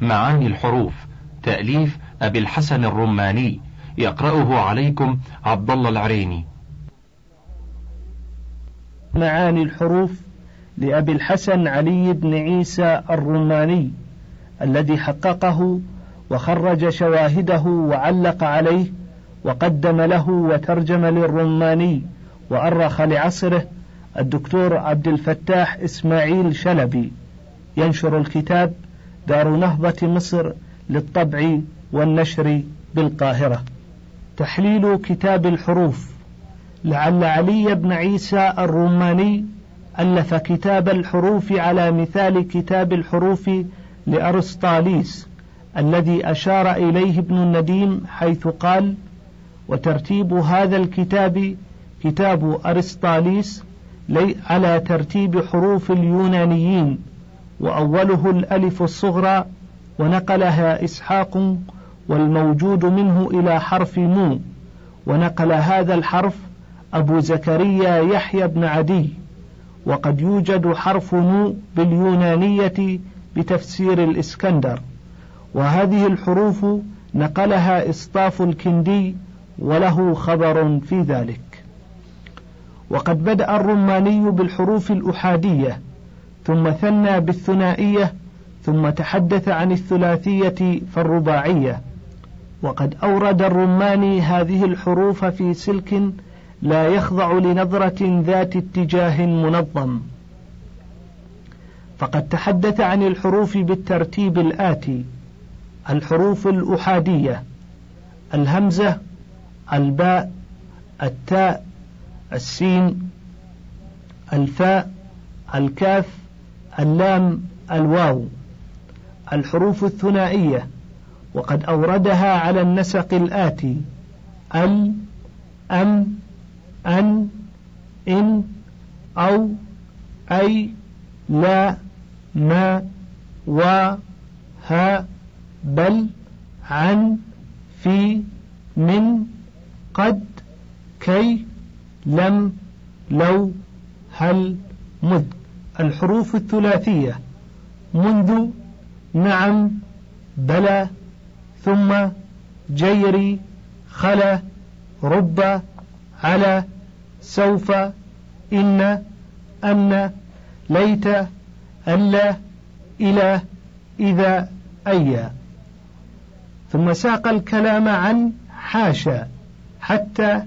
معاني الحروف. تأليف أبي الحسن الرماني. يقرأه عليكم عبد الله العريني. معاني الحروف لأبي الحسن علي بن عيسى الرماني الذي حققه وخرج شواهده وعلق عليه وقدم له وترجم للرماني وأرخ لعصره الدكتور عبد الفتاح إسماعيل شلبي. ينشر الكتاب دار نهضة مصر للطبع والنشر بالقاهرة. تحليل كتاب الحروف. لعل علي بن عيسى الروماني ألف كتاب الحروف على مثال كتاب الحروف لأرسطاليس الذي أشار إليه ابن النديم حيث قال وترتيب هذا الكتاب كتاب أرسطاليس على ترتيب حروف اليونانيين وأوله الألف الصغرى ونقلها إسحاق والموجود منه إلى حرف مو ونقل هذا الحرف أبو زكريا يحيى بن عدي وقد يوجد حرف نو باليونانية بتفسير الإسكندر. وهذه الحروف نقلها إسطاف الكندي وله خبر في ذلك. وقد بدأ الرماني بالحروف الأحادية ثم ثنى بالثنائية ثم تحدث عن الثلاثية فالرباعية. وقد أورد الرماني هذه الحروف في سلك لا يخضع لنظرة ذات اتجاه منظم. فقد تحدث عن الحروف بالترتيب الآتي الحروف الأحادية الهمزة الباء التاء السين الفاء الكاف اللام الواو الحروف الثنائية وقد أوردها على النسق الآتي ال أم أن إن أو أي لا ما و ها بل عن في من قد كي لم لو هل مذ. الحروف الثلاثية. منذ نعم بلى ثم جيري خلا رب على سوف إن أن ليت ألا إلى إذا أيا ثم ساق الكلام عن حاشا حتى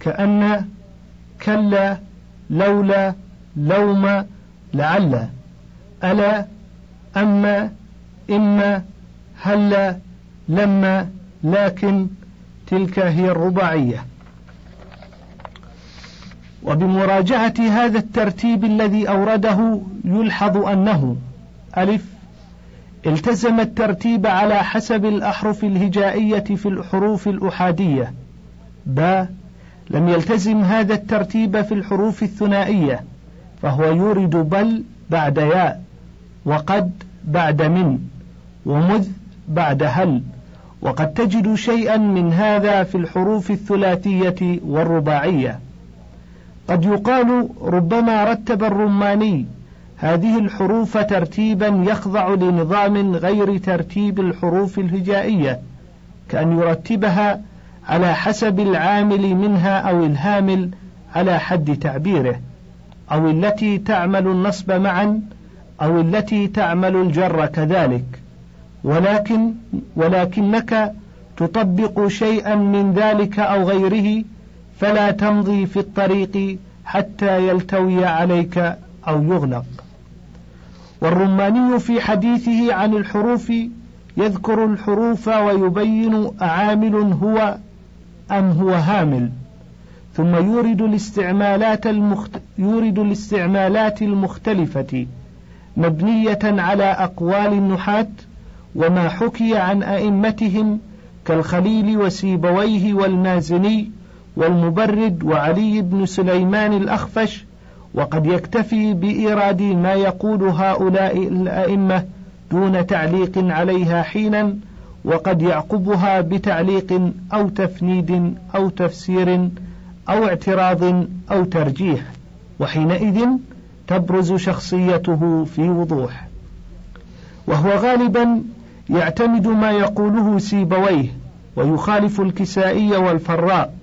كأن كلا لولا لوم لعل ألا أما إما هلا لما لكن تلك هي الرباعية. وبمراجعة هذا الترتيب الذي أورده يلحظ أنه ألف التزم الترتيب على حسب الأحرف الهجائية في الحروف الأحادية. ب لم يلتزم هذا الترتيب في الحروف الثنائية. فهو يورد بل بعد ياء وقد بعد من ومذ بعد هل. وقد تجد شيئا من هذا في الحروف الثلاثية والرباعية. قد يقال ربما رتب الرماني هذه الحروف ترتيبا يخضع لنظام غير ترتيب الحروف الهجائية كأن يرتبها على حسب العامل منها أو الهامل على حد تعبيره. أو التي تعمل النصب معا أو التي تعمل الجر كذلك. ولكن ولكنك تطبق شيئا من ذلك أو غيره فلا تمضي في الطريق حتى يلتوي عليك أو يغلق. والرماني في حديثه عن الحروف يذكر الحروف ويبين أعامل هو أم هو هامل. ثم يورد الاستعمالات المخت... يورد الاستعمالات المختلفة مبنية على أقوال النحاة وما حكي عن أئمتهم كالخليل وسيبويه والمازني والمبرد وعلي بن سليمان الأخفش وقد يكتفي بإيراد ما يقول هؤلاء الأئمة دون تعليق عليها حينا وقد يعقبها بتعليق أو تفنيد أو تفسير أو اعتراض أو ترجيح وحينئذ تبرز شخصيته في وضوح. وهو غالبا يعتمد ما يقوله سيبويه ويخالف الكسائي والفراء.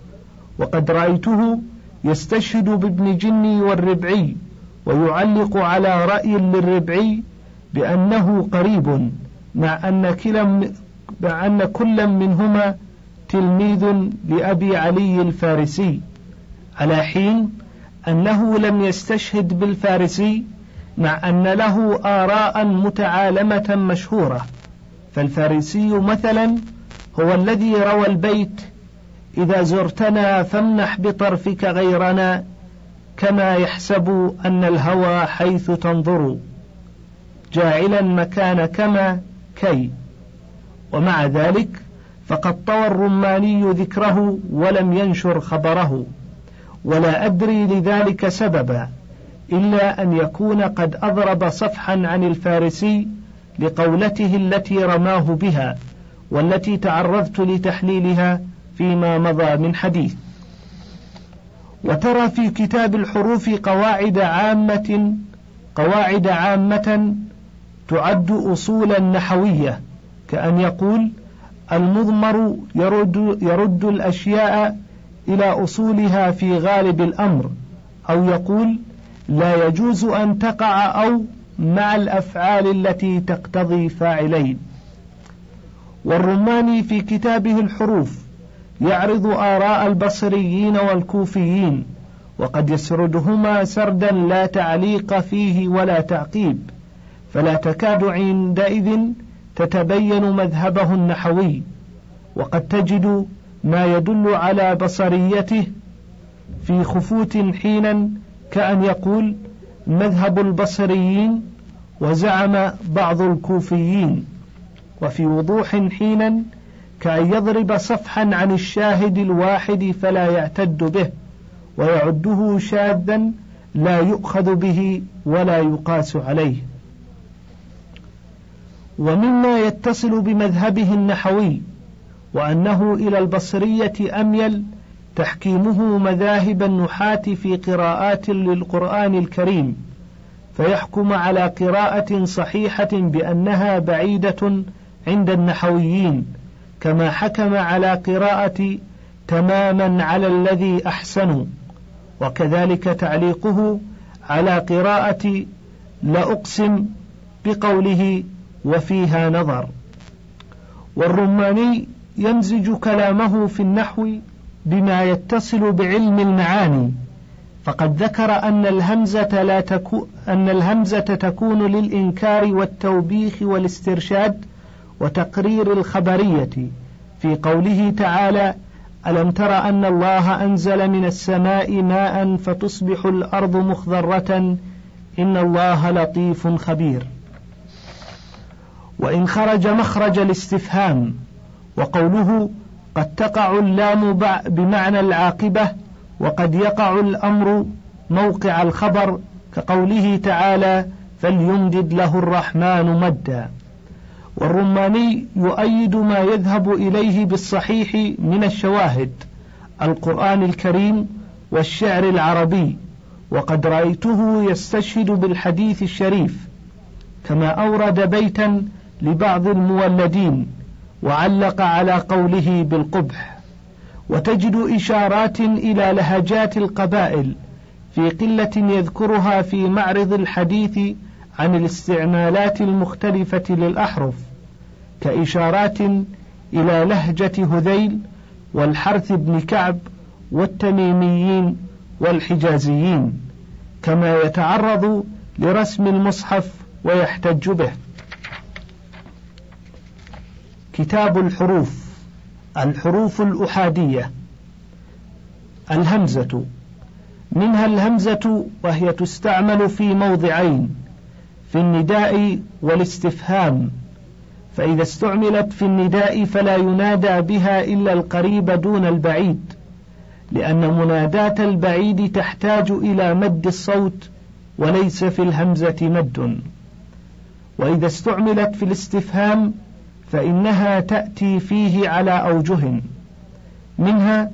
وقد رأيته يستشهد بابن جني والربعي ويعلق على رأي للربعي بأنه قريب مع أن كلا مع أن كلا منهما تلميذ لأبي علي الفارسي. على حين أنه لم يستشهد بالفارسي مع أن له آراء متعالمة مشهورة. فالفارسي مثلا هو الذي روى البيت إذا زرتنا فامنح بطرفك غيرنا كما يحسب أن الهوى حيث تنظر. جاعلا مكان كما كي. ومع ذلك فقد طوى الرماني ذكره ولم ينشر خبره. ولا أدري لذلك سببا إلا أن يكون قد أضرب صفحا عن الفارسي لقولته التي رماه بها والتي تعرضت لتحليلها فيما مضى من حديث. وترى في كتاب الحروف قواعد عامة قواعد عامة تعد أصولا نحوية كأن يقول المضمر يرد, يرد الأشياء إلى أصولها في غالب الأمر أو يقول لا يجوز أن تقع أو مع الأفعال التي تقتضي فاعلين. والرماني في كتابه الحروف يعرض آراء البصريين والكوفيين وقد يسردهما سردا لا تعليق فيه ولا تعقيب فلا تكاد عندئذ تتبين مذهبه النحوي وقد تجد ما يدل على بصريته في خفوت حينا كأن يقول مذهب البصريين وزعم بعض الكوفيين. وفي وضوح حينا كأن يضرب صفحا عن الشاهد الواحد فلا يعتد به ويعده شاذا لا يؤخذ به ولا يقاس عليه. ومما يتصل بمذهبه النحوي وأنه إلى البصرية أميل تحكيمه مذاهب النحاة في قراءات للقرآن الكريم فيحكم على قراءة صحيحة بأنها بعيدة عند النحويين كما حكم على قراءة تماما على الذي أحسنوا وكذلك تعليقه على قراءة لأقسم بقوله وفيها نظر. والرماني يمزج كلامه في النحو بما يتصل بعلم المعاني. فقد ذكر أن الهمزة لا تكو أن الهمزة تكون للإنكار والتوبيخ والاسترشاد وتقرير الخبرية. في قوله تعالى ألم تر أن الله أنزل من السماء ماء فتصبح الأرض مخضرة؟ إن الله لطيف خبير. وإن خرج مخرج الاستفهام. وقوله قد تقع اللام بمعنى العاقبة وقد يقع الأمر موقع الخبر كقوله تعالى فليمدد له الرحمن مدا. والرماني يؤيد ما يذهب إليه بالصحيح من الشواهد القرآن الكريم والشعر العربي وقد رأيته يستشهد بالحديث الشريف كما أورد بيتا لبعض المولدين وعلق على قوله بالقبح وتجد إشارات إلى لهجات القبائل في قلة يذكرها في معرض الحديث عن الاستعمالات المختلفة للأحرف كإشارات إلى لهجة هذيل والحرث بن كعب والتميميين والحجازيين كما يتعرض لرسم المصحف ويحتج به. كتاب الحروف الحروف الأحادية الهمزة. منها الهمزة وهي تستعمل في موضعين في النداء والاستفهام. فإذا استعملت في النداء فلا ينادى بها إلا القريب دون البعيد لأن مناداة البعيد تحتاج إلى مد الصوت وليس في الهمزة مد. وإذا استعملت في الاستفهام فإنها تأتي فيه على أوجه منها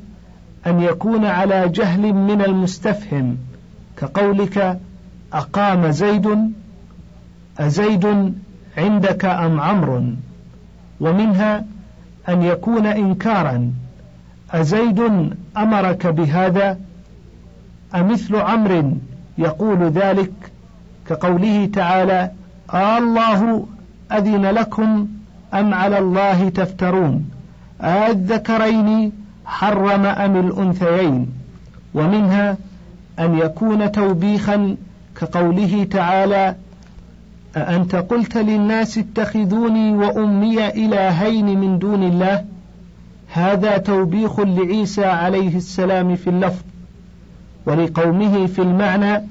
أن يكون على جهل من المستفهم كقولك أقام زيد أزيد عندك أم عمرو؟ ومنها أن يكون إنكارا أزيد أمرك بهذا؟ أمثل عمرو يقول ذلك كقوله تعالى آه الله أذن لكم أم على الله تفترون؟ الذكرين حرم أم الأنثيين؟ ومنها أن يكون توبيخا كقوله تعالى أأنت قلت للناس اتخذوني وأمي إلهين من دون الله؟ هذا توبيخ لعيسى عليه السلام في اللفظ ولقومه في المعنى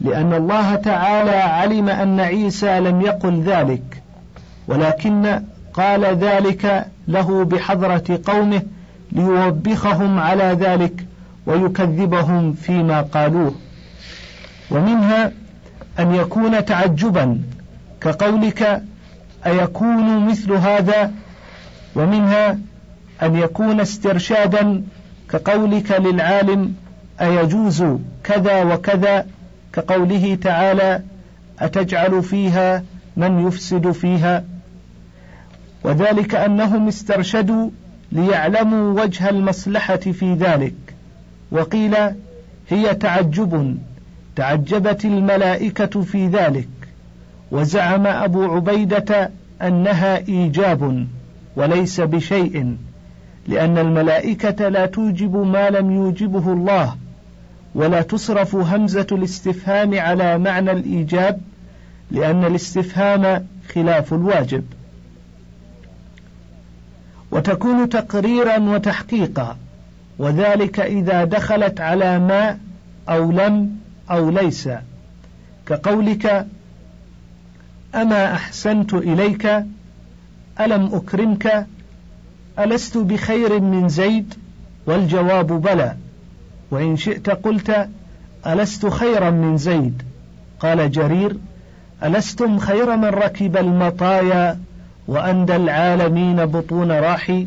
لأن الله تعالى علم أن عيسى لم يقل ذلك ولكن قال ذلك له بحضرة قومه ليوبخهم على ذلك ويكذبهم فيما قالوه. ومنها أن يكون تعجبا كقولك أيكون مثل هذا؟ ومنها أن يكون استرشادا كقولك للعالم أيجوز كذا وكذا؟ كقوله تعالى أتجعل فيها من يفسد فيها؟ وذلك أنهم استرشدوا ليعلموا وجه المصلحة في ذلك. وقيل هي تعجب تعجبت الملائكة في ذلك. وزعم أبو عبيدة أنها إيجاب وليس بشيء لأن الملائكة لا توجب ما لم يوجبه الله ولا تصرف همزة الاستفهام على معنى الإيجاب لأن الاستفهام خلاف الواجب. وتكون تقريرا وتحقيقا وذلك إذا دخلت على ما أو لم أو ليس. كقولك أما أحسنت إليك ألم أكرمك؟ ألست بخير من زيد؟ والجواب بلى. وإن شئت قلت ألست خيرا من زيد. قال جرير ألستم خير من ركب المطايا؟ وأندى العالمين بطون راحي.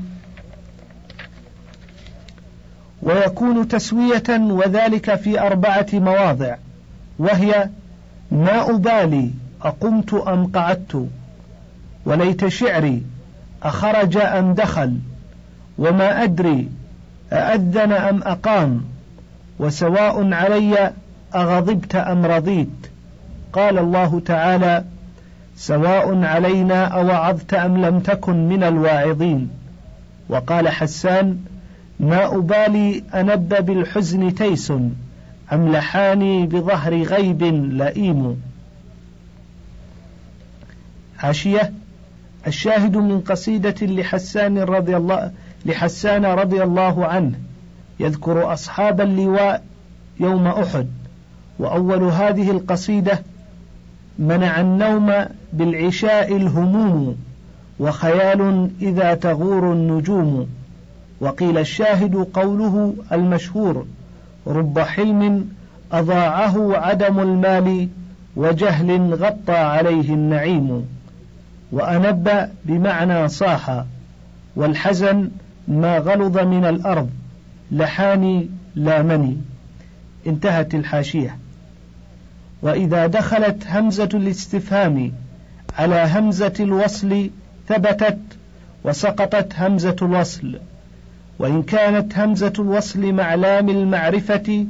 ويكون تسوية وذلك في أربعة مواضع وهي ما أبالي أقمت أم قعدت؟ وليت شعري أخرج أم دخل؟ وما أدري أأذن أم أقام؟ وسواء علي أغضبت أم رضيت؟ قال الله تعالى سواء علينا أوعظت أم لم تكن من الواعظين. وقال حسان ما أبالي أنب بالحزن تيس أم لحاني بظهر غيب لئيم. حاشية الشاهد من قصيدة لحسان رضي الله لحسان رضي الله عنه يذكر أصحاب اللواء يوم أحد. وأول هذه القصيدة منع النوم بالعشاء الهموم وخيال إذا تغور النجوم. وقيل الشاهد قوله المشهور رب حلم أضاعه عدم المال وجهل غطى عليه النعيم. وأنب بمعنى صاح والحزن ما غلظ من الأرض لحاني لامني انتهت الحاشية. وإذا دخلت همزة الاستفهام على همزة الوصل ثبتت وسقطت همزة الوصل وإن كانت همزة الوصل مع لام المعرفة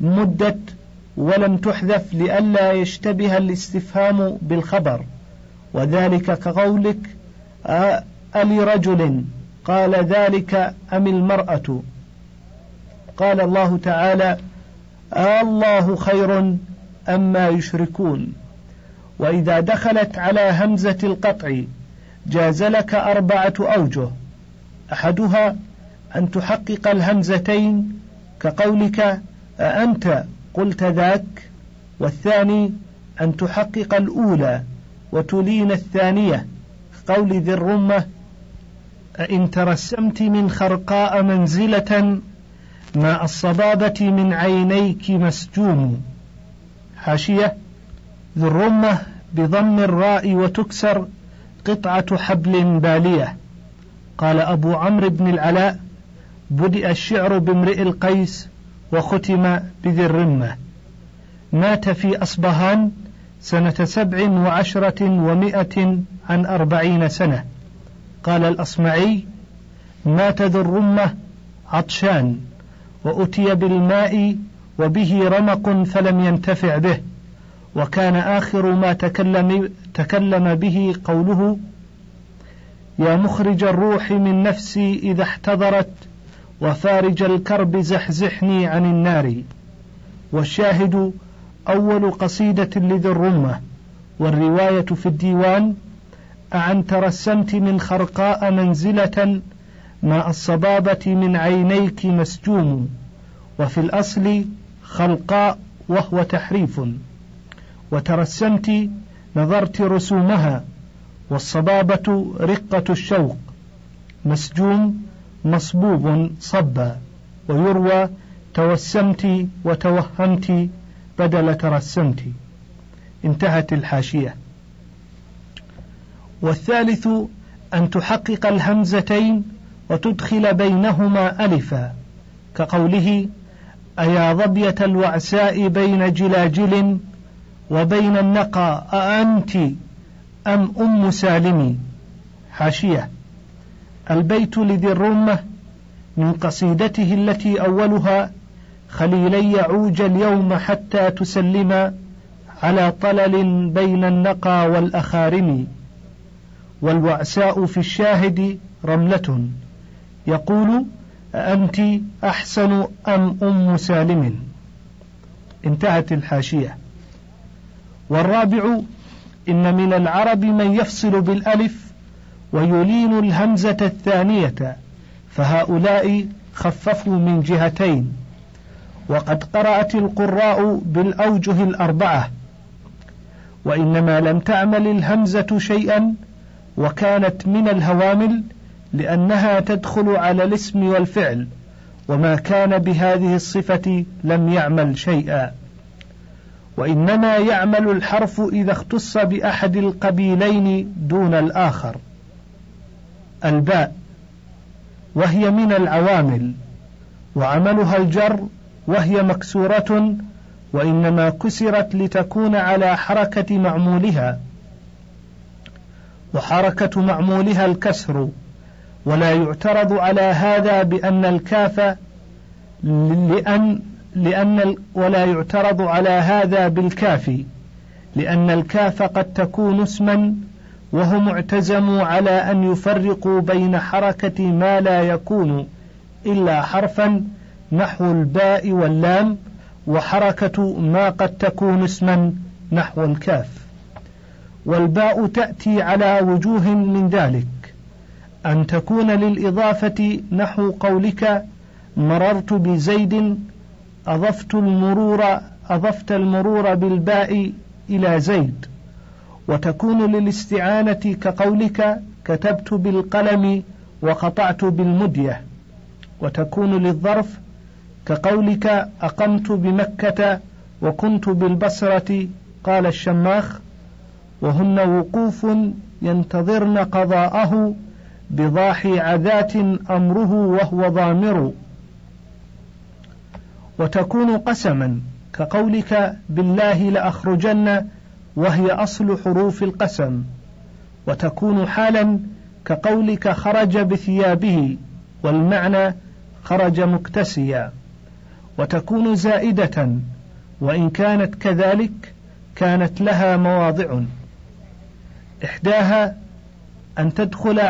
مدت ولم تحذف لئلا يشتبه الاستفهام بالخبر. وذلك كقولك ألرجل قال ذلك أم المرأة؟ قال الله تعالى الله خير أما يشركون. وإذا دخلت على همزة القطع جاز لك أربعة أوجه. أحدها أن تحقق الهمزتين كقولك أأنت قلت ذاك والثاني أن تحقق الأولى وتلين الثانية قول ذي الرمة أئن ترسمت من خرقاء منزلة ماء الصبابة من عينيك مسجوم. حاشية ذو الرمة بضم الراء وتكسر قطعة حبل بالية. قال أبو عمرو بن العلاء بدأ الشعر بامرئ القيس وختم بذي الرمة. مات في أصبهان سنة سبع وعشرة ومائة عن أربعين سنة. قال الأصمعي مات ذو الرمة عطشان وأتي بالماء وبه رمق فلم ينتفع به وكان آخر ما تكلم, تكلم به قوله يا مخرج الروح من نفسي إذا احتضرت وفارج الكرب زحزحني عن النار. والشاهد أول قصيدة لذي الرمة والرواية في الديوان أعن ترسمت من خرقاء منزلة ماء الصبابة من عينيك مسجوم وفي الأصل خلقاء وهو تحريف. وترسمت نظرت رسومها والصبابة رقة الشوق. مسجوم مصبوب صبا ويروى توسمت وتوهمت بدل ترسمت. انتهت الحاشية. والثالث أن تحقق الهمزتين وتدخل بينهما ألفا كقوله أيا ظبية الوعساء بين جلاجل وبين النقى أأنت أم أم سالم؟ حاشية. البيت لذي الرمة من قصيدته التي أولها خليلي يعوج اليوم حتى تسلما على طلل بين النقى والأخارم. والوعساء في الشاهد رملة. يقول أنت أحسن أم أم سالم؟ انتهت الحاشية. والرابع إن من العرب من يفصل بالألف ويلين الهمزة الثانية فهؤلاء خففوا من جهتين. وقد قرأت القراء بالأوجه الأربعة. وإنما لم تعمل الهمزة شيئا وكانت من الهوامل لأنها تدخل على الاسم والفعل وما كان بهذه الصفة لم يعمل شيئا. وإنما يعمل الحرف إذا اختص بأحد القبيلين دون الآخر. الباء وهي من العوامل وعملها الجر وهي مكسورة وإنما كسرت لتكون على حركة معمولها. وحركة معمولها الكسر. ولا يعترض على هذا بأن الكاف لأن لأن ولا يعترض على هذا بالكاف لأن الكاف قد تكون اسما وهم اعتزموا على أن يفرقوا بين حركة ما لا يكون إلا حرفا نحو الباء واللام وحركة ما قد تكون اسما نحو الكاف. والباء تأتي على وجوه من ذلك. أن تكون للإضافة نحو قولك مررت بزيد أضفت المرور أضفت المرور بالباء إلى زيد. وتكون للاستعانة كقولك كتبت بالقلم وقطعت بالمدية. وتكون للظرف كقولك أقمت بمكة وكنت بالبصرة قال الشماخ. وهن وقوف ينتظرن قضاءه بضاحي عذات أمره وهو ضامر. وتكون قسما كقولك بالله لأخرجن وهي أصل حروف القسم. وتكون حالا كقولك خرج بثيابه والمعنى خرج مكتسيا. وتكون زائدة وإن كانت كذلك كانت لها مواضع. إحداها أن تدخل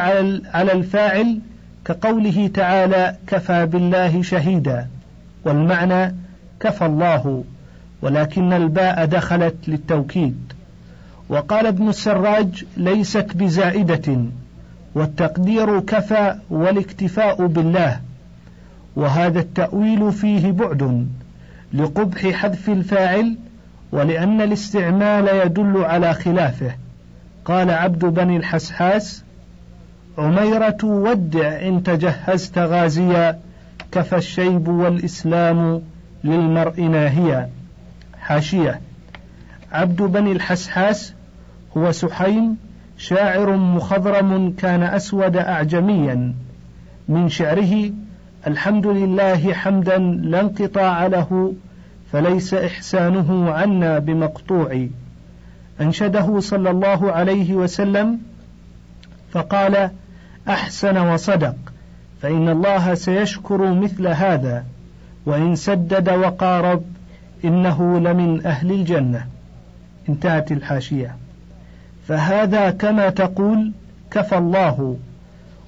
على الفاعل كقوله تعالى كفى بالله شهيدا والمعنى كفى الله ولكن الباء دخلت للتوكيد. وقال ابن السراج ليست بزائدة والتقدير كفى والاكتفاء بالله وهذا التأويل فيه بعد لقبح حذف الفاعل ولأن الاستعمال يدل على خلافه. قال عبد بني الحسحاس عميرة ودع إن تجهزت غازيا كفى الشيب والإسلام للمرء ناهيا. حاشية. عبد بني الحسحاس هو سحيم شاعر مخضرم كان أسود أعجميا. من شعره الحمد لله حمدا لا انقطاع له فليس إحسانه عنا بمقطوع. أنشده صلى الله عليه وسلم فقال أحسن وصدق فإن الله سيشكر مثل هذا وإن سدد وقارب إنه لمن أهل الجنة. انتهت الحاشية. فهذا كما تقول كفى الله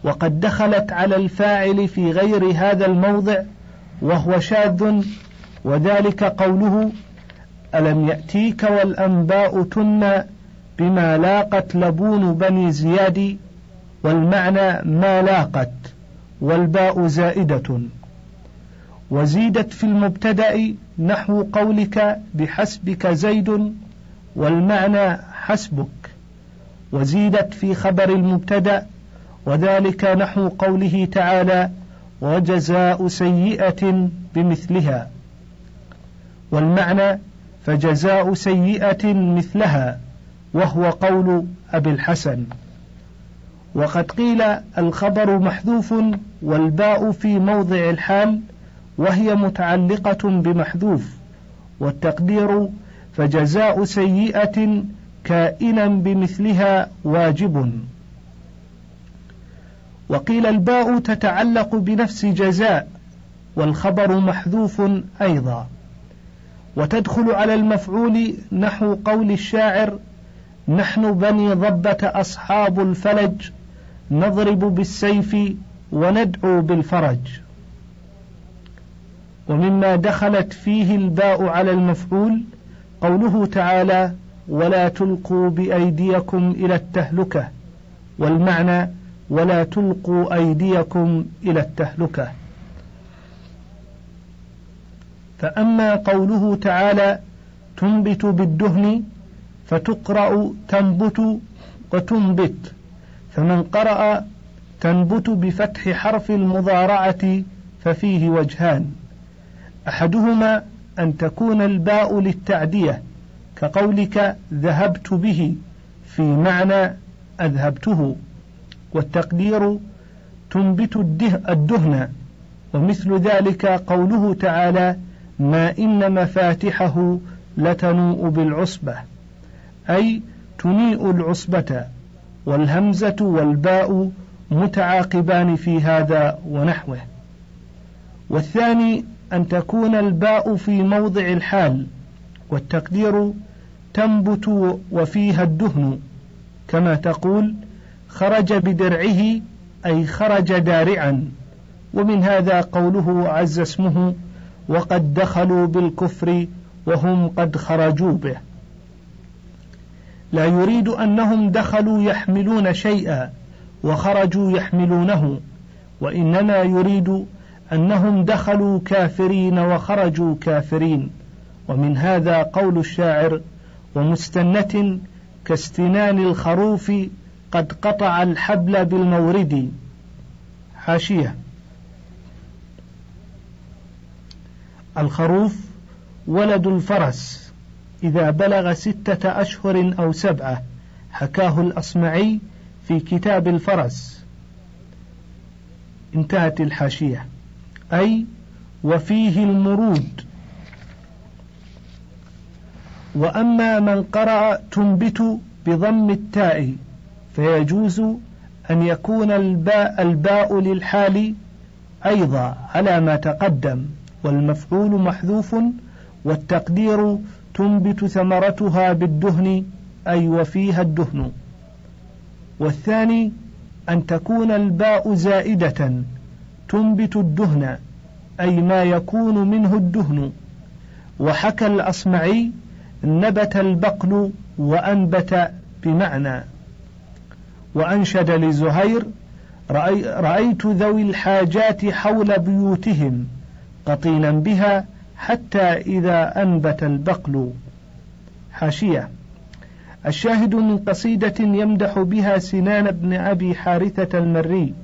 وقد دخلت على الفاعل في غير هذا الموضع وهو شاذ وذلك قوله ألم يأتيك والأنباء تن بما لاقت لبون بني زياد والمعنى ما لاقت والباء زائدة. وزيدت في المبتدأ نحو قولك بحسبك زيد والمعنى حسبك. وزيدت في خبر المبتدأ وذلك نحو قوله تعالى وجزاء سيئة بمثلها. والمعنى فجزاء سيئة مثلها وهو قول أبي الحسن. وقد قيل الخبر محذوف والباء في موضع الحال وهي متعلقة بمحذوف. والتقدير فجزاء سيئة كائنا بمثلها واجب. وقيل الباء تتعلق بنفس جزاء والخبر محذوف أيضا. وتدخل على المفعول نحو قول الشاعر نحن بني ضبة أصحاب الفلج نضرب بالسيف وندعو بالفرج. ومما دخلت فيه الباء على المفعول قوله تعالى ولا تلقوا بأيديكم إلى التهلكة والمعنى ولا تلقوا أيديكم إلى التهلكة فأما قوله تعالى تنبت بالدهن فتقرأ تنبت وتنبت فمن قرأ تنبت بفتح حرف المضارعة ففيه وجهان. أحدهما أن تكون الباء للتعدية كقولك ذهبت به في معنى أذهبته. والتقدير تنبت الدهن ومثل ذلك قوله تعالى ما إن مفاتحه لتنوء بالعصبة أي تنيء العصبة والهمزة والباء متعاقبان في هذا ونحوه. والثاني أن تكون الباء في موضع الحال والتقدير تنبت وفيها الدهن كما تقول خرج بدرعه أي خرج دارعا. ومن هذا قوله عز اسمه وقد دخلوا بالكفر وهم قد خرجوا به. لا يريد أنهم دخلوا يحملون شيئا وخرجوا يحملونه وإنما يريد أنهم دخلوا كافرين وخرجوا كافرين. ومن هذا قول الشاعر ومستنة كاستنان الخروف قد قطع الحبل بالمورد. حاشية. الخروف ولد الفرس إذا بلغ ستة أشهر أو سبعة حكاه الأصمعي في كتاب الفرس. انتهت الحاشية. أي وفيه المرود. وأما من قرأ تنبت بضم التاء فيجوز أن يكون الباء الباء للحال أيضا على ما تقدم. والمفعول محذوف والتقدير تنبت ثمرتها بالدهن أي وفيها الدهن. والثاني أن تكون الباء زائدة تنبت الدهن أي ما يكون منه الدهن. وحكى الأصمعي نبت البقل وأنبت بمعنى. وأنشد لزهير رأيت ذوي الحاجات حول بيوتهم. قطينا بها حتى إذا أنبت البقل. حاشية. الشاهد من قصيدة يمدح بها سنان بن أبي حارثة المري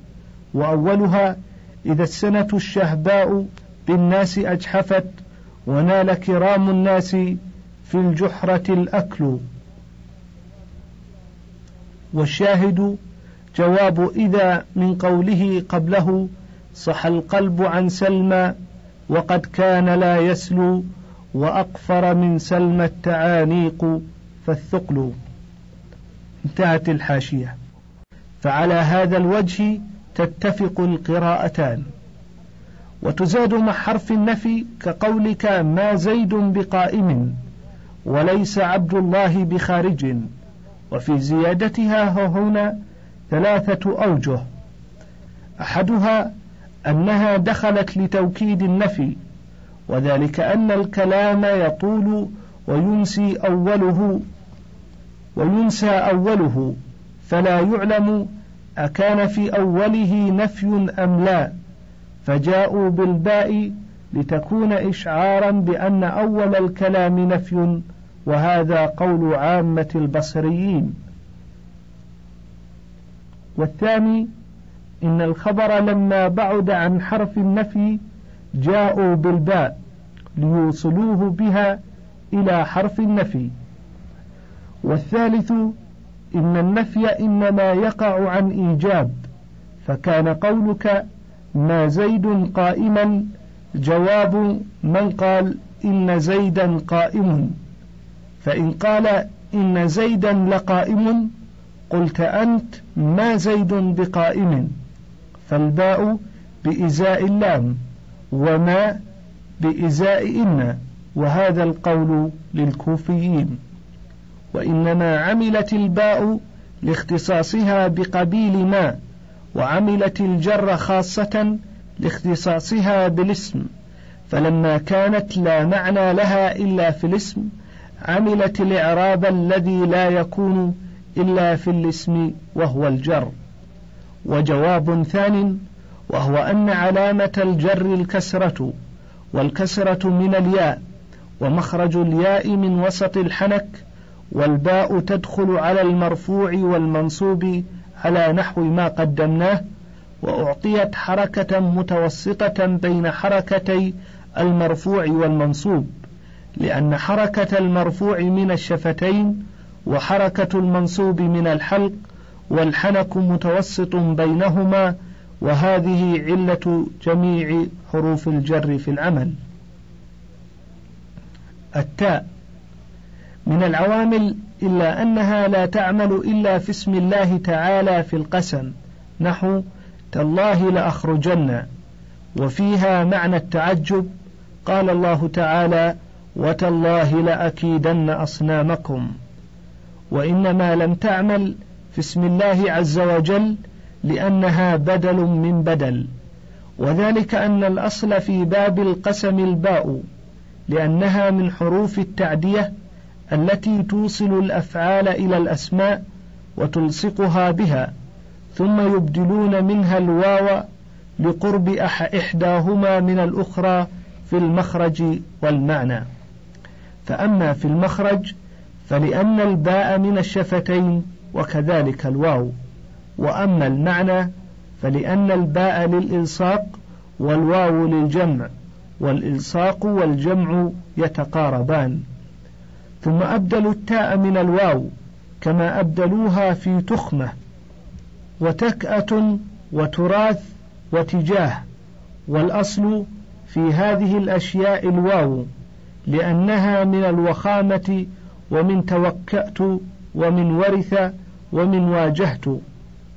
وأولها إذا السنة الشهباء بالناس أجحفت ونال كرام الناس في الجحرة الأكل. والشاهد جواب إذا من قوله قبله صح القلب عن سلمى وقد كان لا يسلو وأقفر من سلمى التعانيق فالثقل انتهت الحاشية. فعلى هذا الوجه تتفق القراءتان. وتزاد مع حرف النفي كقولك ما زيد بقائم وليس عبد الله بخارج. وفي زيادتها هنا ثلاثة أوجه. أحدها أنها دخلت لتوكيد النفي وذلك أن الكلام يطول وينسي أوله وينسى أوله فلا يعلم أكان في أوله نفي أم لا فجاءوا بالباء لتكون إشعارا بأن أول الكلام نفي وهذا قول عامة البصريين. والثاني إن الخبر لما بعد عن حرف النفي جاءوا بالباء ليوصلوه بها إلى حرف النفي. والثالث إن النفي إنما يقع عن إيجاب فكان قولك ما زيد قائما جواب من قال إن زيدا قائم. فإن قال إن زيدا لقائم قلت أنت ما زيد بقائم. فالباء بإزاء اللام وما بإزاء إن وهذا القول للكوفيين. وإنما عملت الباء لاختصاصها بقبيل ما وعملت الجر خاصة لاختصاصها بالاسم. فلما كانت لا معنى لها إلا في الاسم عملت الإعراب الذي لا يكون إلا في الاسم وهو الجر. وجواب ثان وهو أن علامة الجر الكسرة والكسرة من الياء ومخرج الياء من وسط الحنك والباء تدخل على المرفوع والمنصوب على نحو ما قدمناه وأعطيت حركة متوسطة بين حركتي المرفوع والمنصوب لأن حركة المرفوع من الشفتين وحركة المنصوب من الحلق والحنك متوسط بينهما وهذه علة جميع حروف الجر في العمل. التاء. من العوامل إلا أنها لا تعمل إلا في اسم الله تعالى في القسم نحو تالله لأخرجن وفيها معنى التعجب قال الله تعالى وتالله لأكيدن أصنامكم. وإنما لم تعمل في اسم الله عز وجل لأنها بدل من بدل. وذلك أن الأصل في باب القسم الباء لأنها من حروف التعدية التي توصل الأفعال إلى الأسماء وتلصقها بها ثم يبدلون منها الواو لقرب إحداهما من الأخرى في المخرج والمعنى. فأما في المخرج فلأن الباء من الشفتين وكذلك الواو. وأما المعنى فلأن الباء للإلصاق والواو للجمع والإلصاق والجمع يتقاربان. ثم أبدلوا التاء من الواو كما أبدلوها في تخمة وتكأة وتراث وتجاه. والأصل في هذه الأشياء الواو لأنها من الوخامة ومن توكأت ومن ورث ومن واجهت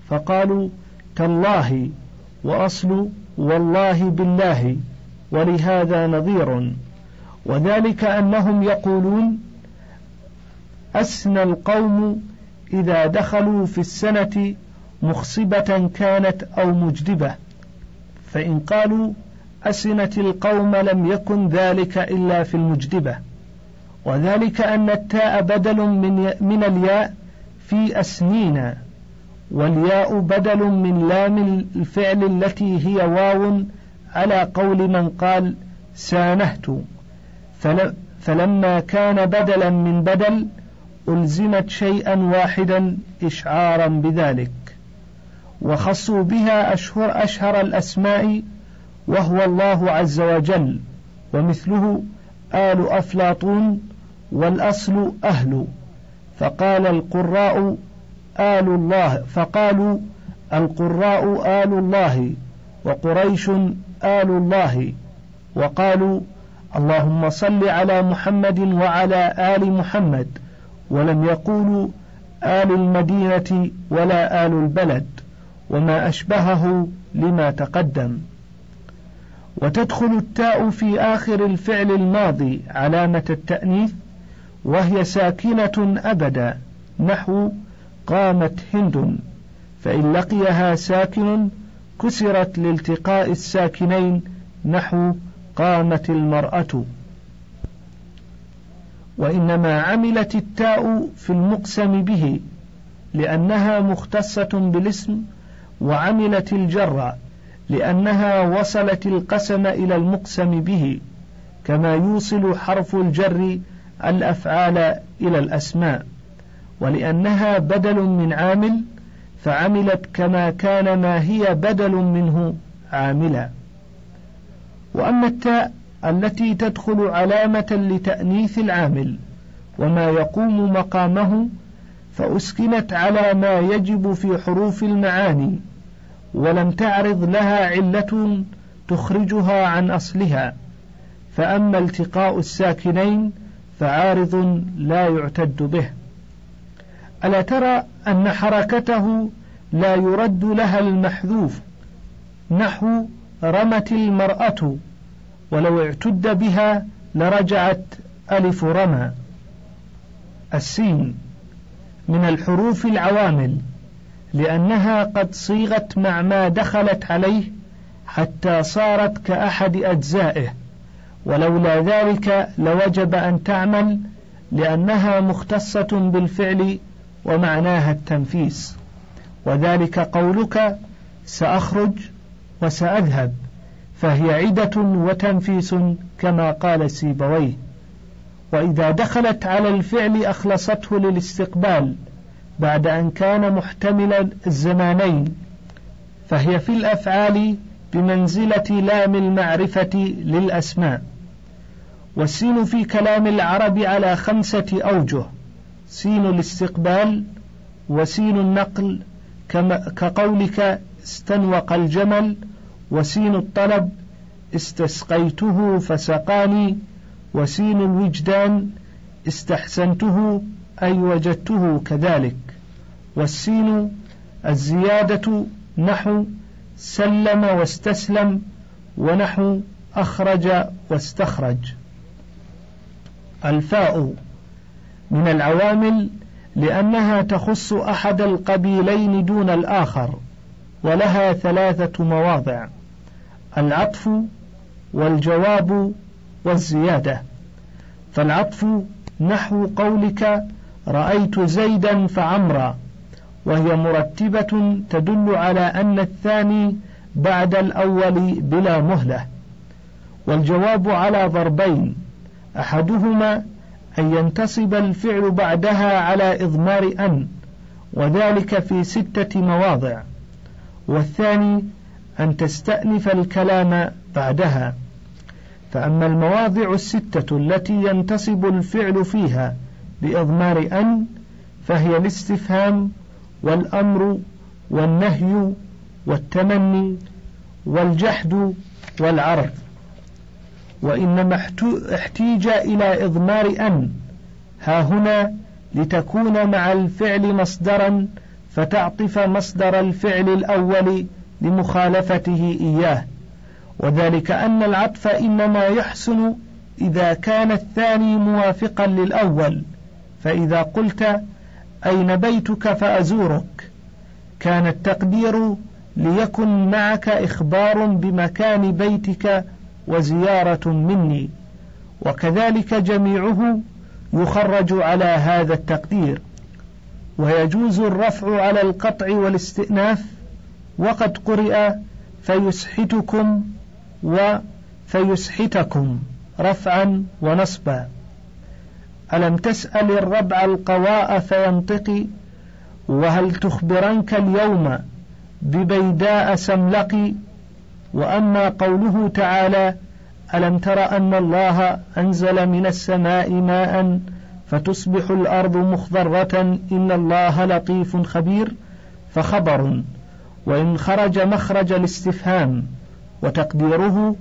فقالوا تالله وأصل والله بالله ولهذا نظير. وذلك أنهم يقولون أسنى القوم إذا دخلوا في السنة مخصبة كانت أو مجدبة فإن قالوا أسنت القوم لم يكن ذلك إلا في المجدبة. وذلك أن التاء بدل من, من الياء في أسنين والياء بدل من لام الفعل التي هي واو على قول من قال سانهت. فلما كان بدلا من بدل ألزمت شيئا واحدا إشعارا بذلك. وخصوا بها أشهر أشهر الأسماء وهو الله عز وجل ومثله آل أفلاطون والأصل أهل. فقال القراء آل الله فقالوا القراء آل الله وقريش آل الله وقالوا اللهم صل على محمد وعلى آل محمد ولم يقولوا آل المدينة ولا آل البلد وما أشبهه لما تقدم. وتدخل التاء في آخر الفعل الماضي علامة التأنيث وهي ساكنة أبدا نحو قامت هند. فإن لقيها ساكن كسرت لالتقاء الساكنين نحو قامت المرأة. وإنما عملت التاء في المقسم به لأنها مختصة بالاسم وعملت الجر لأنها وصلت القسم إلى المقسم به كما يوصل حرف الجر الأفعال إلى الأسماء ولأنها بدل من عامل فعملت كما كان ما هي بدل منه عاملا. وأما التاء التي تدخل علامة لتأنيث العامل وما يقوم مقامه فأسكنت على ما يجب في حروف المعاني ولم تعرض لها علة تخرجها عن أصلها. فأما التقاء الساكنين فعارض لا يعتد به. ألا ترى أن حركته لا يرد لها المحذوف؟ نحو رمت المرأة ولو اعتد بها لرجعت ألف رمى. السين من الحروف العوامل لأنها قد صيغت مع ما دخلت عليه حتى صارت كأحد أجزائه. ولولا ذلك لوجب أن تعمل لأنها مختصة بالفعل ومعناها التنفيس. وذلك قولك سأخرج وسأذهب فهي عدة وتنفيس كما قال سيبويه وإذا دخلت على الفعل أخلصته للاستقبال بعد أن كان محتمل الزمانين فهي في الأفعال بمنزلة لام المعرفة للأسماء. والسين في كلام العرب على خمسة أوجه. سين الاستقبال وسين النقل كما كقولك استنوق الجمل وسين الطلب استسقيته فسقاني وسين الوجدان استحسنته أي وجدته كذلك. والسين الزيادة نحو سلم واستسلم ونحو أخرج واستخرج. الفاء من العوامل لأنها تخص أحد القبيلين دون الآخر ولها ثلاثة مواضع العطف والجواب والزيادة. فالعطف نحو قولك رأيت زيدا فعمرا وهي مرتبة تدل على أن الثاني بعد الأول بلا مهلة. والجواب على ضربين أحدهما أن ينتصب الفعل بعدها على إضمار أن وذلك في ستة مواضع. والثاني أن تستأنف الكلام بعدها. فأما المواضع الستة التي ينتصب الفعل فيها بإضمار أن فهي الاستفهام والأمر والنهي والتمني والجحد والعرض. وإنما احتيج إلى إضمار أن ها هنا لتكون مع الفعل مصدرا فتعطف مصدر الفعل الأول لمخالفته إياه. وذلك أن العطف إنما يحسن إذا كان الثاني موافقا للأول. فإذا قلت أين بيتك فأزورك؟ كان التقدير ليكن معك إخبار بمكان بيتك وزيارة مني. وكذلك جميعه يخرج على هذا التقدير. ويجوز الرفع على القطع والاستئناف. وقد قرئ فيسحتكم وفيسحتكم رفعا ونصبا. ألم تسأل الربع القواء فينطقي؟ وهل تخبرنك اليوم ببيداء سملقي؟ وأما قوله تعالى ألم تر أن الله أنزل من السماء ماء فتصبح الأرض مخضرة إن الله لطيف خبير فخبر وإن خرج مخرج الاستفهام وتقديره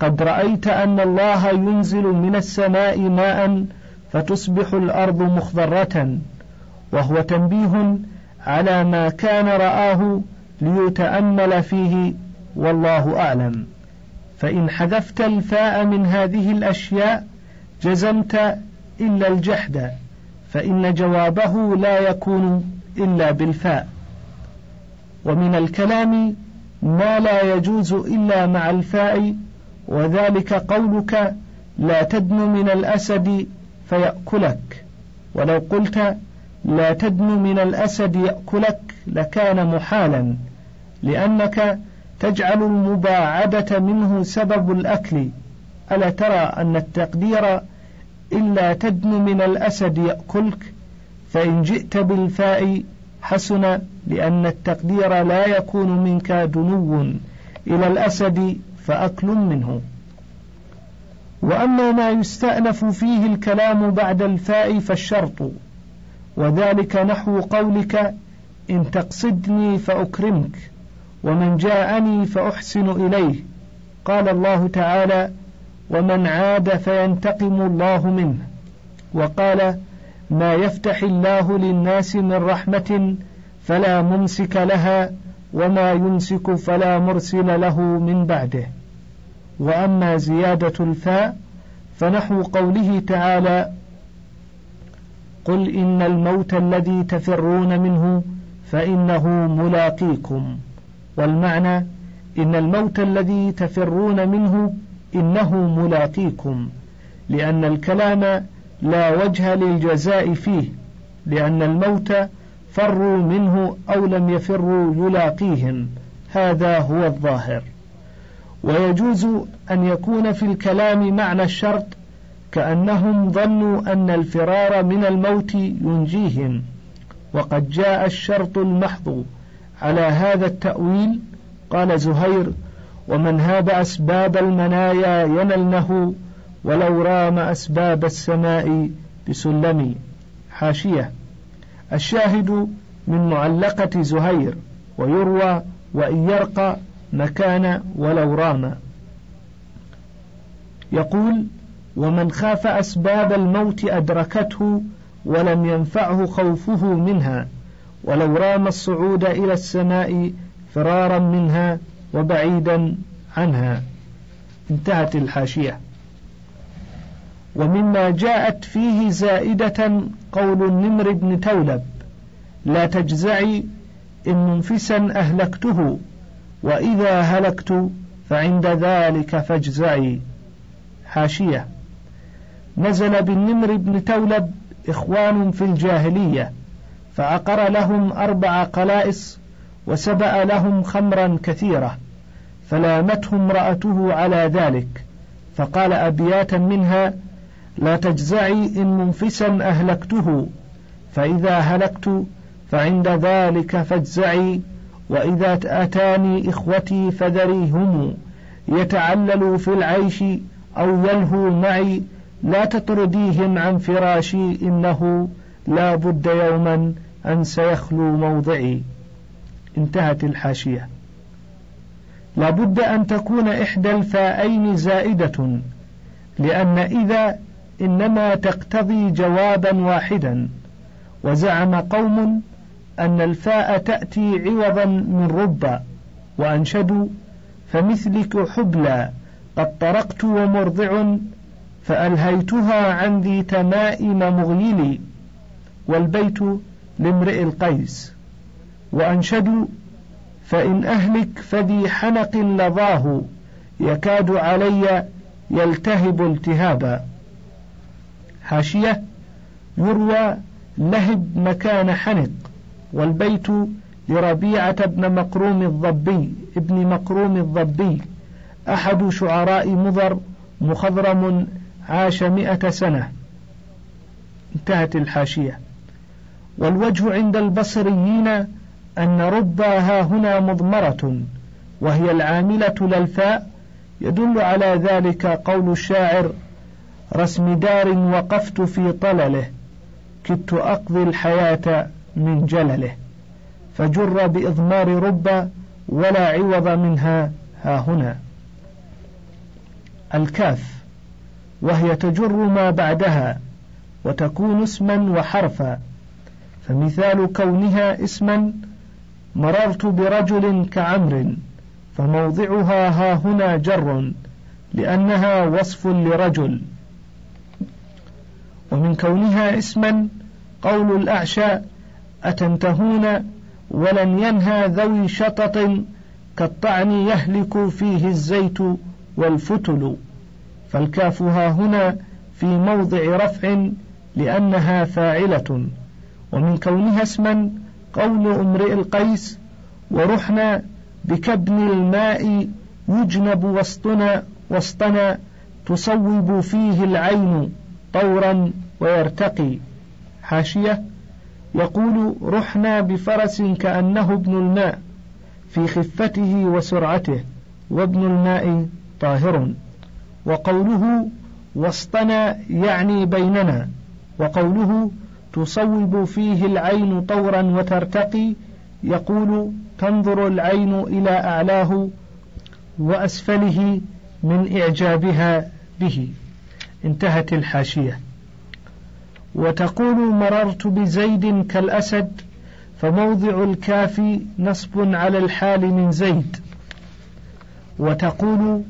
قد رأيت أن الله ينزل من السماء ماء فتصبح الأرض مخضرة وهو تنبيه على ما كان رآه ليتأمل فيه والله أعلم. فإن حذفت الفاء من هذه الأشياء جزمت إلا الجحد فإن جوابه لا يكون إلا بالفاء. ومن الكلام ما لا يجوز إلا مع الفاء وذلك قولك لا تدن من الأسد فيأكلك. ولو قلت لا تدن من الأسد يأكلك لكان محالا لأنك تجعل المباعدة منه سبب الأكل. ألا ترى أن التقدير إلا تدن من الأسد يأكلك؟ فإن جئت بالفاء حسن لأن التقدير لا يكون منك دنو إلى الأسد فأكل منه. وأما ما يستأنف فيه الكلام بعد الفاء فالشرط. وذلك نحو قولك إن تقصدني فأكرمك. ومن جاءني فأحسن إليه. قال الله تعالى ومن عاد فينتقم الله منه. وقال ما يفتح الله للناس من رحمة فلا ممسك لها وما يمسك فلا مرسل له من بعده. وأما زيادة الفاء فنحو قوله تعالى قل إن الموت الذي تفرون منه فإنه ملاقيكم. والمعنى إن الموت الذي تفرون منه إنه ملاقيكم لأن الكلام لا وجه للجزاء فيه لأن الموت فروا منه أو لم يفروا يلاقيهم هذا هو الظاهر. ويجوز أن يكون في الكلام معنى الشرط كأنهم ظنوا أن الفرار من الموت ينجيهم وقد جاء الشرط المحض. على هذا التأويل؟ قال زهير ومن هاب أسباب المنايا ينلنه ولو رام أسباب السماء بسلم. حاشية. الشاهد من معلقة زهير ويروى وإن يرقى مكان ولو رام. يقول ومن خاف أسباب الموت أدركته ولم ينفعه خوفه منها. ولو رام الصعود إلى السماء فرارا منها وبعيدا عنها. انتهت الحاشية. ومما جاءت فيه زائدة قول النمر بن تولب لا تجزعي إن منفسا أهلكته وإذا هلكت فعند ذلك فاجزعي. حاشية. نزل بالنمر بن تولب إخوان في الجاهلية. فعقر لهم أربع قلائص وسبأ لهم خمرا كثيرة فلامته امرأته على ذلك فقال أبياتا منها لا تجزعي إن منفسا أهلكته فإذا هلكت فعند ذلك فاجزعي وإذا أتاني إخوتي فذريهم يتعللوا في العيش أو يلهوا معي لا تطرديهم عن فراشي إنه لا بد يوما أن سيخلو موضعي. انتهت الحاشية. لا بد أن تكون إحدى الفاءين زائدة لأن إذا إنما تقتضي جوابا واحدا وزعم قوم أن الفاء تأتي عوضا من رب وأنشدوا فمثلك حبلى قد طرقت ومرضع فألهيتها عن ذي تمائم مغيلي والبيت لامرئ القيس وأنشدوا فإن أهلك فذي حنق لظاه يكاد علي يلتهب التهابا. حاشية يروى لهب مكان حنق والبيت لربيعة بن مقروم الضبي ابن مقروم الضبي. أحد شعراء مضر مخضرم عاش مئة سنة. انتهت الحاشية. والوجه عند البصريين أن رب ها هنا مضمرة وهي العاملة للفاء. يدل على ذلك قول الشاعر رسم دار وقفت في طلله كدت أقضي الحياة من جلله. فجر بإضمار رب ولا عوض منها ها هنا. الكاف وهي تجر ما بعدها وتكون اسما وحرفا. فمثال كونها اسما مررت برجل كعمر فموضعها ها هنا جر لأنها وصف لرجل. ومن كونها اسما قول الأعشى أتنتهون ولن ينهى ذوي شطط كالطعن يهلك فيه الزيت والفتل. فالكاف ها هنا في موضع رفع لأنها فاعلة. ومن كونها اسما قول امرئ القيس ورحنا بكبن الماء يجنب وسطنا وسطنا تصوب فيه العين طورا ويرتقي. حاشية. يقول رحنا بفرس كأنه ابن الماء في خفته وسرعته وابن الماء طاهر. وقوله وسطنا يعني بيننا وقوله تصوب فيه العين طورا وترتقي يقول تنظر العين إلى أعلاه وأسفله من إعجابها به. انتهت الحاشية. وتقول مررت بزيد كالأسد فموضع الكاف نصب على الحال من زيد. وتقول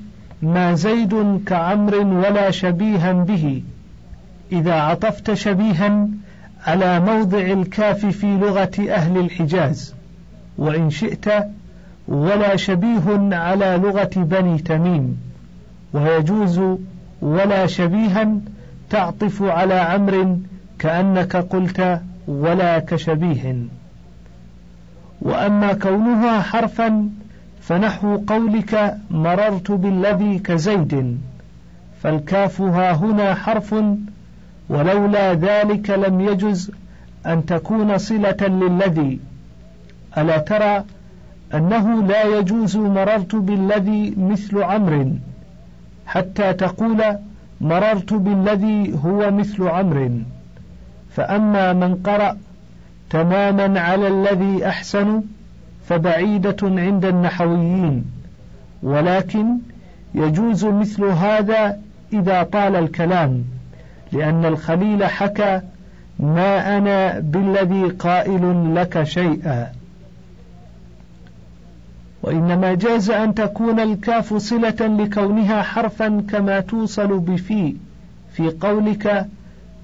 ما زيد كعمر ولا شبيها به إذا عطفت شبيها على موضع الكاف في لغة أهل الحجاز وإن شئت ولا شبيه على لغة بني تميم ويجوز ولا شبيها تعطف على عمر كأنك قلت ولا كشبيه. وأما كونها حرفا فنحو قولك مررت بالذي كزيد فالكاف ها هنا حرف ولولا ذلك لم يجز أن تكون صلة للذي. ألا ترى أنه لا يجوز مررت بالذي مثل عمرو حتى تقول مررت بالذي هو مثل عمرو فأما من قرأ تماما على الذي أحسن فبعيدة عند النحويين. ولكن يجوز مثل هذا إذا طال الكلام. لأن الخليل حكى ما أنا بالذي قائل لك شيئا. وإنما جاز أن تكون الكاف صلة لكونها حرفا كما توصل بفي في قولك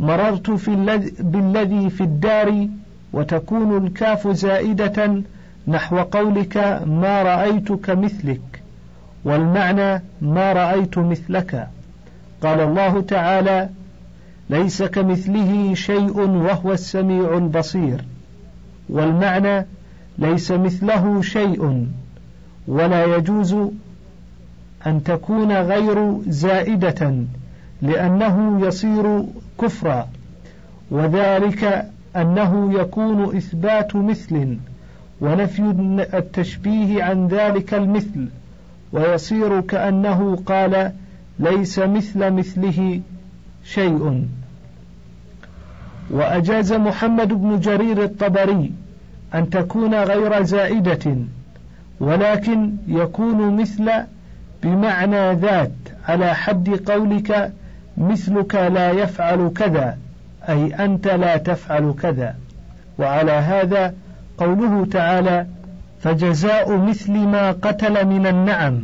مررت في الذي بالذي في الدار وتكون الكاف زائدة نحو قولك ما رأيت كمثلك والمعنى ما رأيت مثلك. قال الله تعالى ليس كمثله شيء وهو السميع البصير والمعنى ليس مثله شيء ولا يجوز أن تكون غير زائدة لأنه يصير كفرا وذلك أنه يكون إثبات مثل ونفي التشبيه عن ذلك المثل ويصير كأنه قال ليس مثل مثله شيء. وأجاز محمد بن جرير الطبري أن تكون غير زائدة ولكن يكون مثل بمعنى ذات على حد قولك مثلك لا يفعل كذا أي أنت لا تفعل كذا. وعلى هذا قوله تعالى فجزاء مثل ما قتل من النعم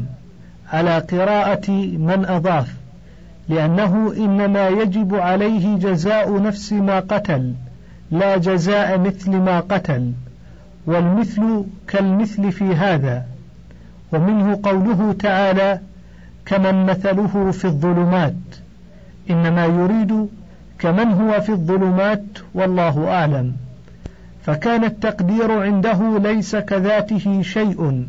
على قراءة من أضاف لأنه إنما يجب عليه جزاء نفس ما قتل لا جزاء مثل ما قتل والمثل كالمثل في هذا. ومنه قوله تعالى كمن مثله في الظلمات إنما يريد كمن هو في الظلمات والله أعلم. فكان التقدير عنده ليس كذاته شيء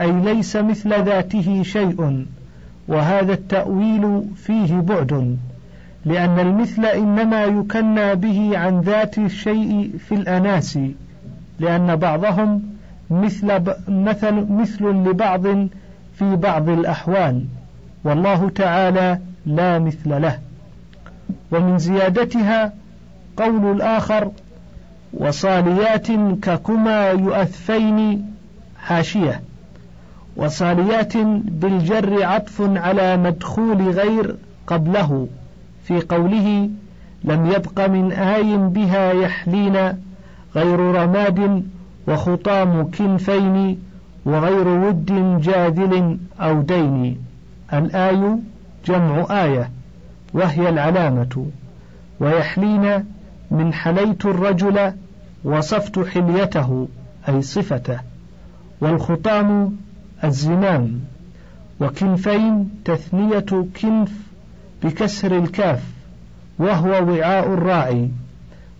أي ليس مثل ذاته شيء. وهذا التأويل فيه بعد لأن المثل إنما يكنى به عن ذات الشيء في الأناس لأن بعضهم مثل مثل مثل لبعض في بعض الأحوال والله تعالى لا مثل له. ومن زيادتها قول الآخر وصاليات ككما يؤثفين حاشية. وصاليات بالجر عطف على مدخول غير قبله. في قوله لم يبق من آي بها يحلين غير رماد وخطام كنفين وغير ود جاذل أو دين. الآي جمع آية وهي العلامة. ويحلين من حليت الرجل وصفت حليته أي صفته. والخطام الزمام وكنفين تثنية كنف بكسر الكاف وهو وعاء الراعي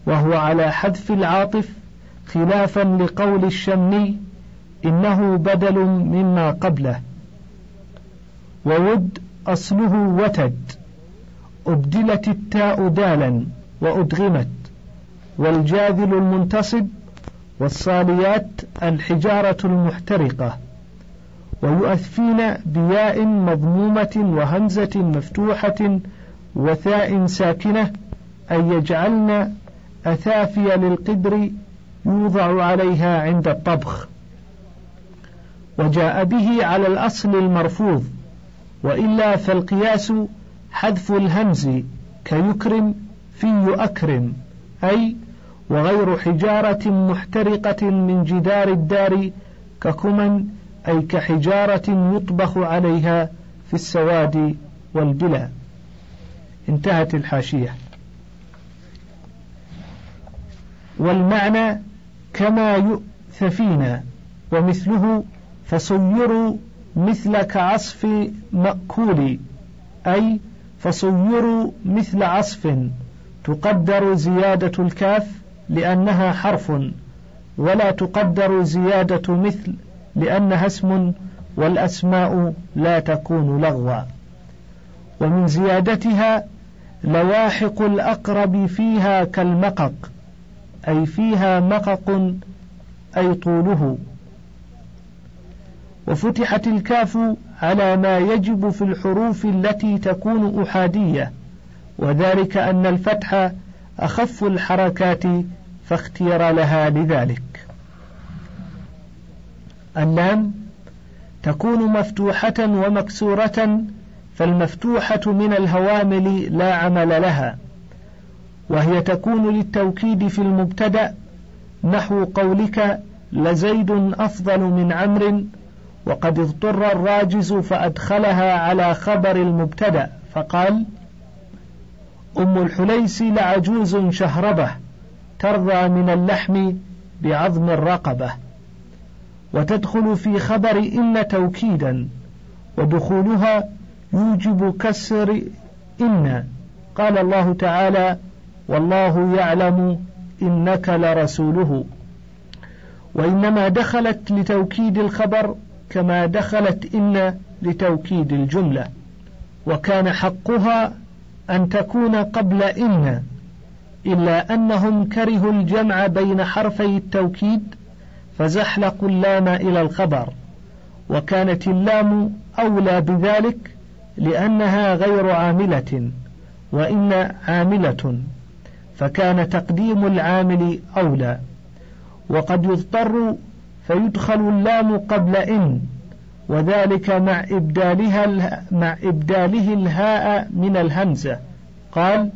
وهو على حذف العاطف خلافا لقول الشمي إنه بدل مما قبله. وود أصله وتد أبدلت التاء دالا وأدغمت والجاذل المنتصب والصاليات الحجارة المحترقة. ويؤثفين بياء مضمومة وهمزة مفتوحة وثاء ساكنة أي يجعلن أثافي للقدر يوضع عليها عند الطبخ. وجاء به على الأصل المرفوض وإلا فالقياس حذف الهمز كيكرم في يؤكرم أي وغير حجارة محترقة من جدار الدار ككمن أي كحجارة يطبخ عليها في السواد والبلا. انتهت الحاشية. والمعنى كما يؤثفين ومثله فصيروا مثل كعصف مأكول أي فصيروا مثل عصف تقدر زيادة الكاف لأنها حرف ولا تقدر زيادة مثل لأنها اسم والأسماء لا تكون لغوا ومن زيادتها لواحق الأقرب فيها كالمقق أي فيها مقق أي طوله. وفتحت الكاف على ما يجب في الحروف التي تكون أحادية وذلك أن الفتح أخف الحركات فاختير لها لذلك. اللام تكون مفتوحة ومكسورة فالمفتوحة من الهوامل لا عمل لها وهي تكون للتوكيد في المبتدأ. نحو قولك لزيد أفضل من عمرو وقد اضطر الراجز فأدخلها على خبر المبتدأ. فقال أم الحليس لعجوز شهربة ترضى من اللحم بعظم الرقبة. وتدخل في خبر إن توكيدا ودخولها يوجب كسر إن. قال الله تعالى والله يعلم إنك لرسوله. وإنما دخلت لتوكيد الخبر كما دخلت إن لتوكيد الجملة. وكان حقها أن تكون قبل إن إلا أنهم كرهوا الجمع بين حرفي التوكيد فزحلقوا اللام إلى الخبر وكانت اللام أولى بذلك لأنها غير عاملة وإن عاملة فكان تقديم العامل أولى وقد يضطر فيدخل اللام قبل إن وذلك مع إبدالها مع إبداله الهاء من الهمزة قال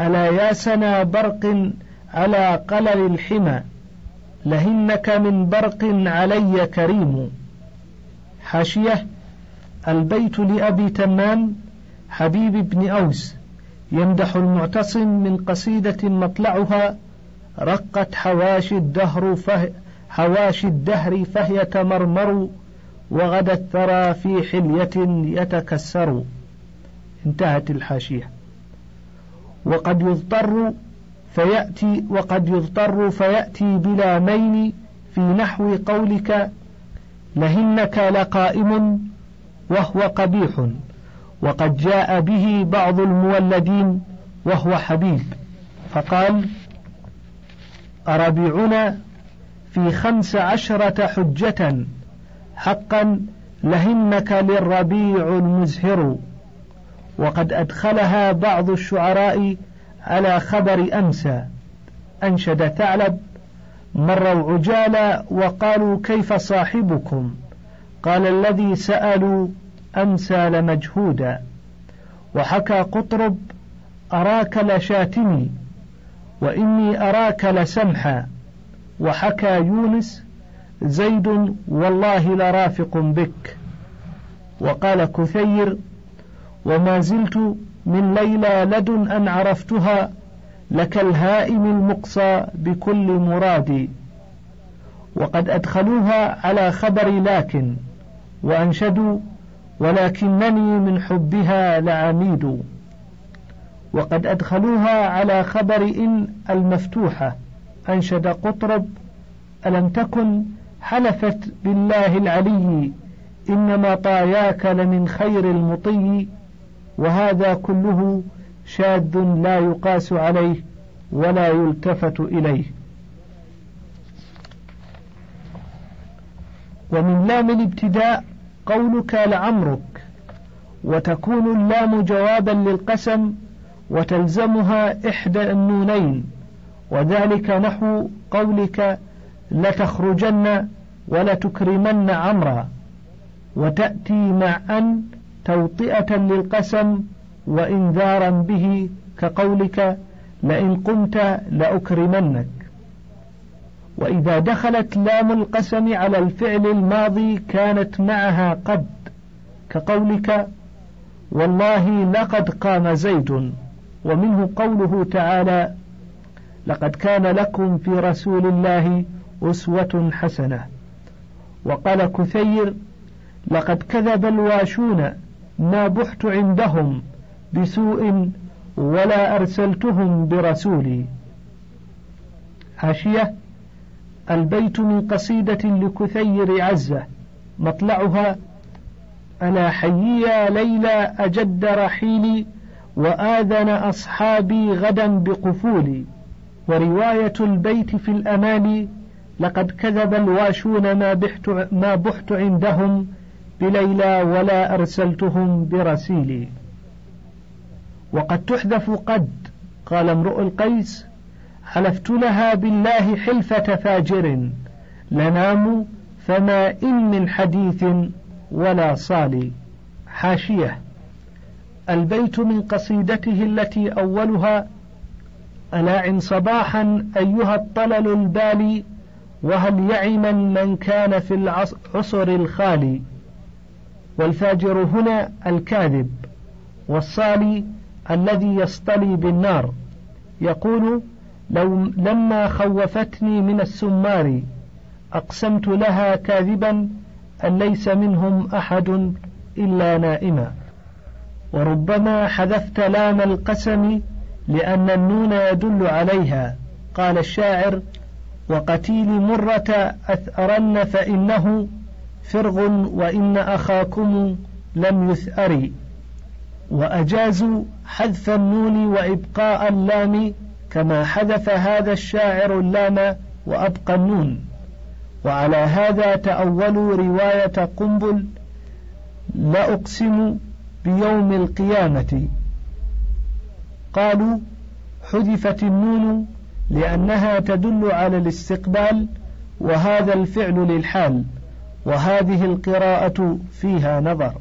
ألا يا سنا برق على قلل الحمى لهنك من برق علي كريم. حاشية البيت لأبي تمام حبيب بن أوس. يمدح المعتصم من قصيدة مطلعها رقت حواشي الدهر فه حواشي الدهر فهي تمرمر وغدا الثرى في حلية يتكسر. انتهت الحاشية. وقد يضطر فيأتي وقد يضطر فيأتي بلا مين في نحو قولك لهنك لقائم وهو قبيح وقد جاء به بعض المولدين وهو حبيب. فقال أربيعنا في خمس عشرة حجة حقا لهنك للربيع المزهر وقد أدخلها بعض الشعراء على خبر أمسى. أنشد ثعلب مروا عجالا وقالوا كيف صاحبكم؟ قال الذي سألوا أمسى لمجهودا. وحكى قطرب أراك لشاتمي وإني أراك لسمحا. وحكى يونس زيد والله لرافق بك. وقال كثير وما زلت من ليلى لدن أن عرفتها لك الهائم المقصى بكل مرادي وقد أدخلوها على خبر لكن وأنشدوا ولكنني من حبها لعميد. وقد أدخلوها على خبر إن المفتوحة أنشد قطرب ألم تكن حلفت بالله العلي إنما طاياك لمن خير المطي. وهذا كله شاذ لا يقاس عليه ولا يلتفت إليه. ومن لام الابتداء قولك لعمرك وتكون اللام جوابا للقسم وتلزمها إحدى النونين وذلك نحو قولك لتخرجن ولتكرمن عمرا وتأتي مع أن توطئة للقسم وإنذارا به كقولك لئن قمت لأكرمنك. وإذا دخلت لام القسم على الفعل الماضي كانت معها قد كقولك والله لقد قام زيد ومنه قوله تعالى لقد كان لكم في رسول الله أسوة حسنة. وقال كثير لقد كذب الواشون ما بحت عندهم بسوء ولا أرسلتهم برسولي حاشية البيت من قصيدة لكثير عزة مطلعها ألا حيي ليلى أجد رحيلي وآذن أصحابي غدا بقفولي. ورواية البيت في الأمان لقد كذب الواشون ما بحت, ما بحت عندهم بليلى ولا أرسلتهم برسيلي. وقد تحذف قد قال امرؤ القيس حلفت لها بالله حلفة فاجر لنام فما إن من حديث ولا صالي حاشية. البيت من قصيدته التي أولها ألاعن صباحا أيها الطلل البالي وهل يعمن من كان في العصر الخالي. والفاجر هنا الكاذب والصالي الذي يصطلي بالنار. يقول لو لما خوفتني من السمار أقسمت لها كاذبا أن ليس منهم أحد إلا نائما. وربما حذفت لام القسم لأن النون يدل عليها. قال الشاعر وقتيل مرة أثأرن فإنه فرغ وإن أخاكم لم يثأر وأجازوا حذف النون وإبقاء اللام كما حذف هذا الشاعر اللام وأبقى النون. وعلى هذا تأولوا رواية قنبل لا أقسم بيوم القيامة. قالوا حذفت النون لأنها تدل على الاستقبال وهذا الفعل للحال. وهذه القراءة فيها نظر.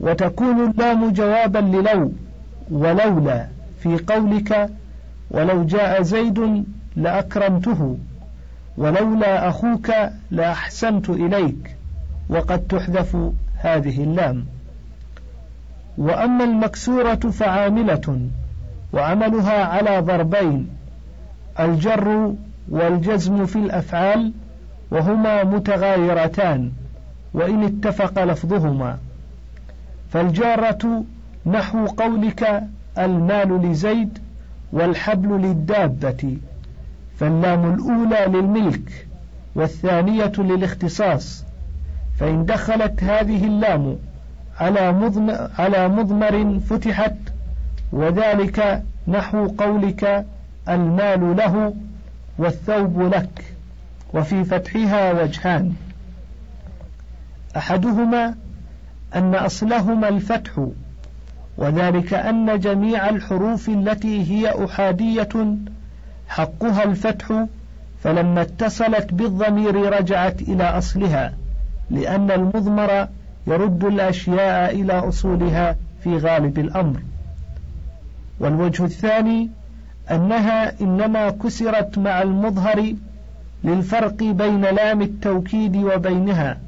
وتكون اللام جوابا للو ولولا في قولك ولو جاء زيد لأكرمته ولولا أخوك لأحسنت إليك وقد تحذف هذه اللام. وأما المكسورة فعاملة وعملها على ضربين الجر والجزم في الأفعال وهما متغايرتان وإن اتفق لفظهما. فالجارة نحو قولك المال لزيد والحبل للدابة. فاللام الأولى للملك والثانية للاختصاص. فإن دخلت هذه اللام على مضمر, على مضمر فتحت وذلك نحو قولك المال له والثوب لك. وفي فتحها وجهان. أحدهما أن أصلهما الفتح وذلك أن جميع الحروف التي هي أحادية حقها الفتح فلما اتصلت بالضمير رجعت إلى أصلها لأن المضمر يرد الأشياء إلى أصولها في غالب الأمر. والوجه الثاني أنها إنما كسرت مع المظهر للفرق بين لام التوكيد وبينها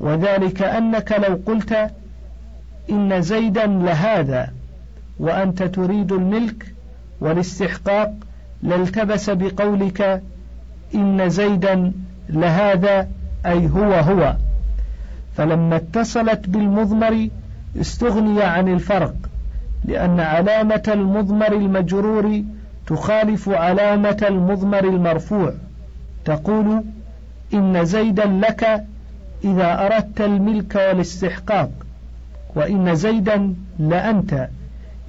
وذلك أنك لو قلت إن زيدا لهذا وأنت تريد الملك والاستحقاق لالتبس بقولك إن زيدا لهذا أي هو هو. فلما اتصلت بالمضمر استغني عن الفرق لأن علامة المضمر المجرور تخالف علامة المضمر المرفوع. تقول إن زيدا لك إذا أردت الملك والاستحقاق وإن زيدا لأنت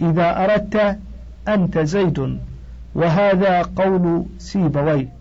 إذا أردت أنت زيد وهذا قول سيبويه.